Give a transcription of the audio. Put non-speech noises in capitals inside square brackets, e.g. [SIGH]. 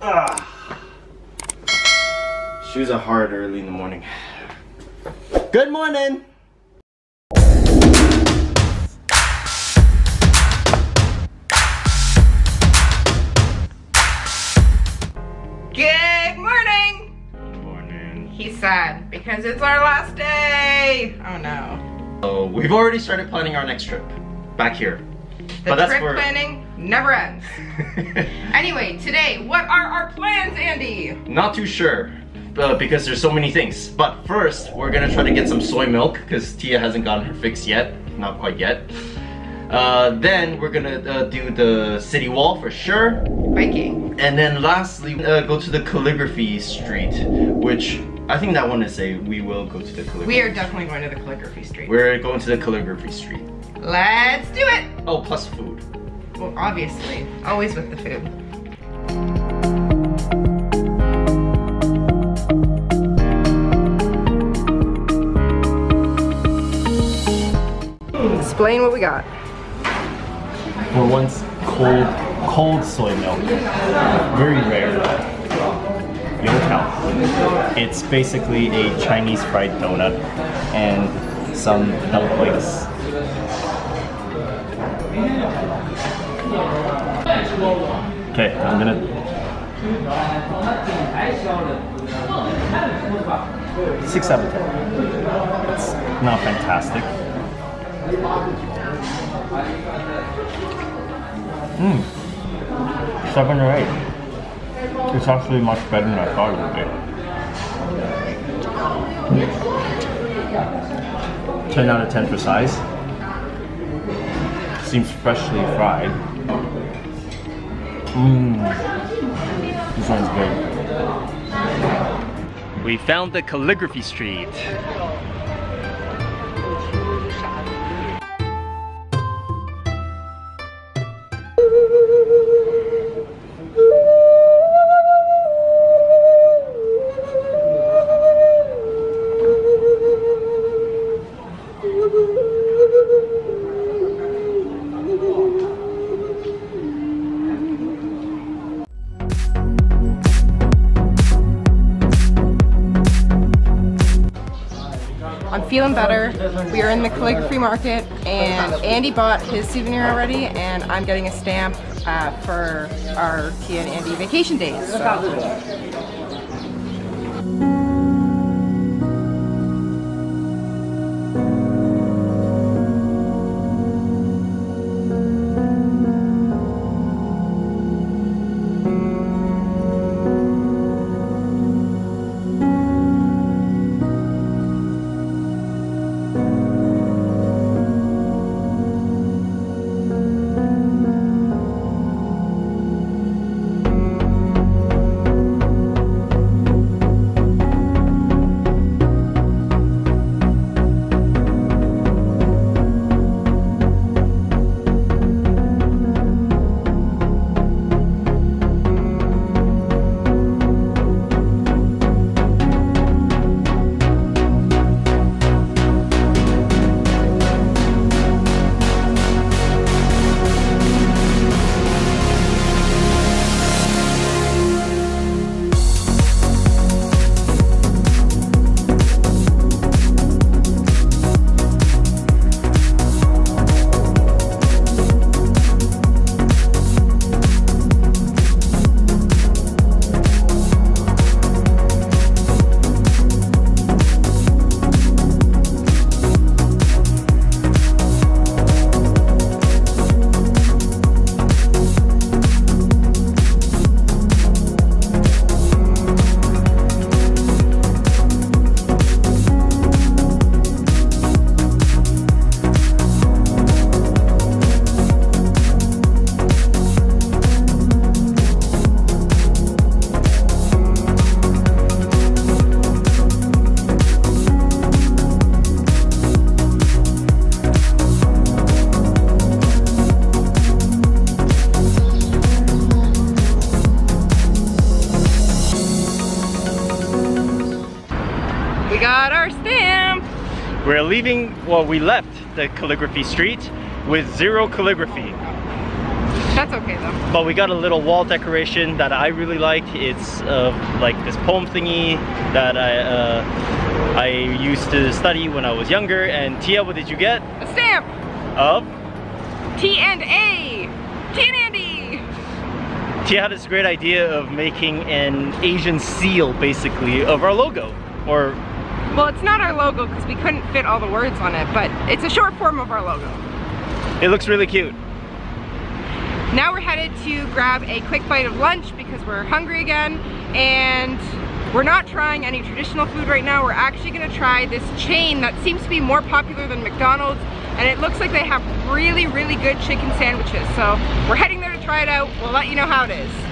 Ah. Shoes are hard early in the morning. Good morning! Good morning! Good morning. He's sad because it's our last day. Oh no. So we've already started planning our next trip. Back here. The But for- planning never ends. [LAUGHS] Anyway, today, what are our plans, Andy? Not too sure. Uh, because there's so many things. But first, we're gonna try to get some soy milk because Tia hasn't gotten her fix yet. Not quite yet. Uh, then we're gonna uh, do the city wall for sure. Biking. And then lastly, uh, go to the calligraphy street, which I think that one is a we will go to the calligraphy. We are definitely going to the calligraphy street. We're going to the calligraphy street. Let's do it! Oh, plus food. Well, obviously. Always with the food. Explain what we got. For once, cold, cold soy milk. Very rare. Youtiao. It's basically a Chinese fried donut and some dumplings. Okay, I'm gonna. Six out of ten. It's not fantastic. Mmm. Seven or eight. It's actually much better than I thought it would be. Hmm. 10 out of 10 for size. Seems freshly fried. Mmm. This one's good. We found the calligraphy street. Feeling better. We are in the calligraphy market and Andy bought his souvenir already and I'm getting a stamp uh, for our Tia and Andy vacation days. So. We're leaving, well, we left the calligraphy street with zero calligraphy. That's okay though. But we got a little wall decoration that I really like. It's uh, like this poem thingy that I uh, I used to study when I was younger. And Tia, what did you get? A stamp. Of? T and A. T and Andy. Tia had this great idea of making an Asian seal, basically, of our logo. Or, Well, it's not our logo because we couldn't fit all the words on it, but it's a short form of our logo. it looks really cute. Now we're headed to grab a quick bite of lunch because we're hungry again and we're not trying any traditional food right now. We're actually gonna try this chain that seems to be more popular than McDonald's and it looks like they have really, really good chicken sandwiches. So we're heading there to try it out. We'll let you know how it is.